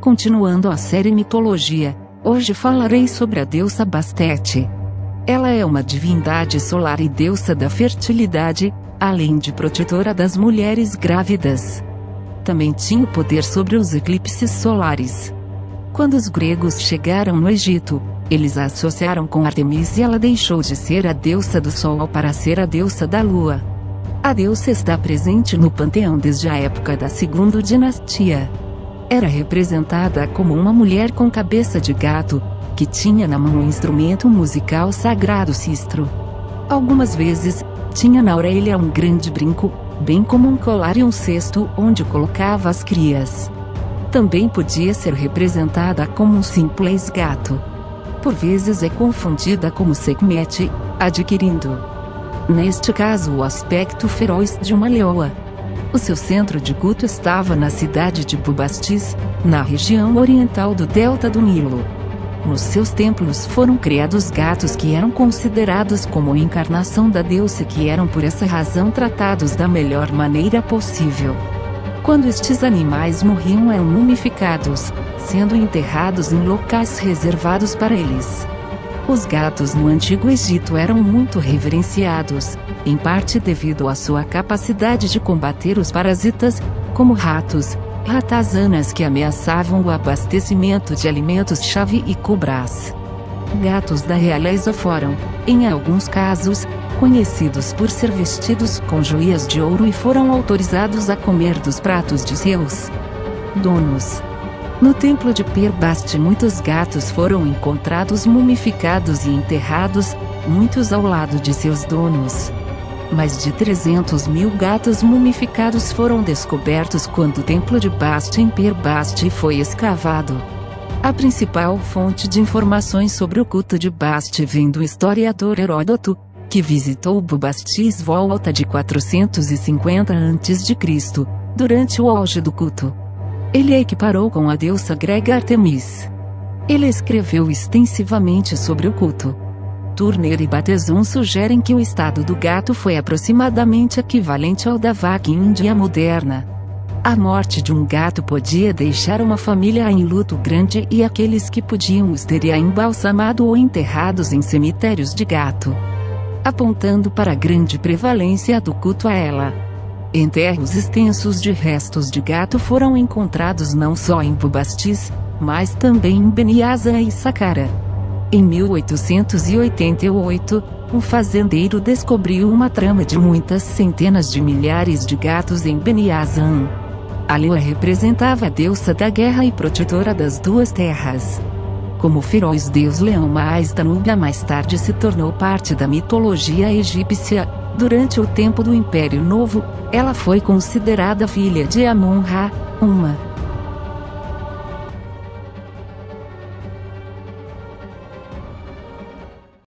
Continuando a série Mitologia, hoje falarei sobre a deusa Bastete. Ela é uma divindade solar e deusa da fertilidade, além de protetora das mulheres grávidas. Também tinha o poder sobre os eclipses solares. Quando os gregos chegaram no Egito, eles a associaram com Artemis e ela deixou de ser a deusa do sol para ser a deusa da lua. A deusa está presente no panteão desde a época da segunda dinastia. Era representada como uma mulher com cabeça de gato, que tinha na mão um instrumento musical sagrado cistro. Algumas vezes, tinha na orelha um grande brinco, bem como um colar e um cesto onde colocava as crias. Também podia ser representada como um simples gato por vezes é confundida como Sekhmet, adquirindo, neste caso, o aspecto feroz de uma leoa. O seu centro de culto estava na cidade de Bubastis, na região oriental do delta do Nilo. Nos seus templos foram criados gatos que eram considerados como encarnação da deusa que eram por essa razão tratados da melhor maneira possível. Quando estes animais morriam eram mumificados, sendo enterrados em locais reservados para eles. Os gatos no Antigo Egito eram muito reverenciados, em parte devido à sua capacidade de combater os parasitas, como ratos, ratazanas que ameaçavam o abastecimento de alimentos-chave e cobras. Gatos da realeza foram, em alguns casos, conhecidos por ser vestidos com joias de ouro e foram autorizados a comer dos pratos de seus donos. No templo de Pirbaste muitos gatos foram encontrados mumificados e enterrados, muitos ao lado de seus donos. Mais de 300 mil gatos mumificados foram descobertos quando o templo de Baste em Pirbaste foi escavado. A principal fonte de informações sobre o culto de Baste vem do historiador Heródoto, que visitou Bubastis volta de 450 a.C., durante o auge do culto. Ele a equiparou com a deusa grega Artemis. Ele escreveu extensivamente sobre o culto. Turner e Bateson sugerem que o estado do gato foi aproximadamente equivalente ao da vaca índia moderna. A morte de um gato podia deixar uma família em luto grande e aqueles que podiam os teria embalsamado ou enterrados em cemitérios de gato. Apontando para a grande prevalência do culto a ela. Enterros extensos de restos de gato foram encontrados não só em Bubastis, mas também em Beniasa e Saqqara. Em 1888, um fazendeiro descobriu uma trama de muitas centenas de milhares de gatos em Beniazan. A leoa representava a deusa da guerra e protetora das duas terras. Como feroz deus leão mais Danúbia mais tarde se tornou parte da mitologia egípcia, Durante o tempo do Império Novo, ela foi considerada filha de Amon-Ra, uma